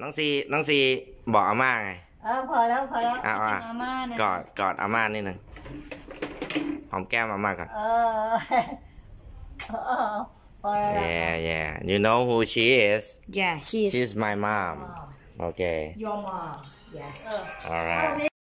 น้องซีน้องซีบอกอาม่าไง เออพอแล้วพอแล้วอะกอะนอาม่านะกอดกอดอาม่านิดหนึ่งหอมแก้มอาม่าก่อน เออเออพอแล้ว yeah yeah you know who she is yeah she's she's my mom okay your mom yeah alright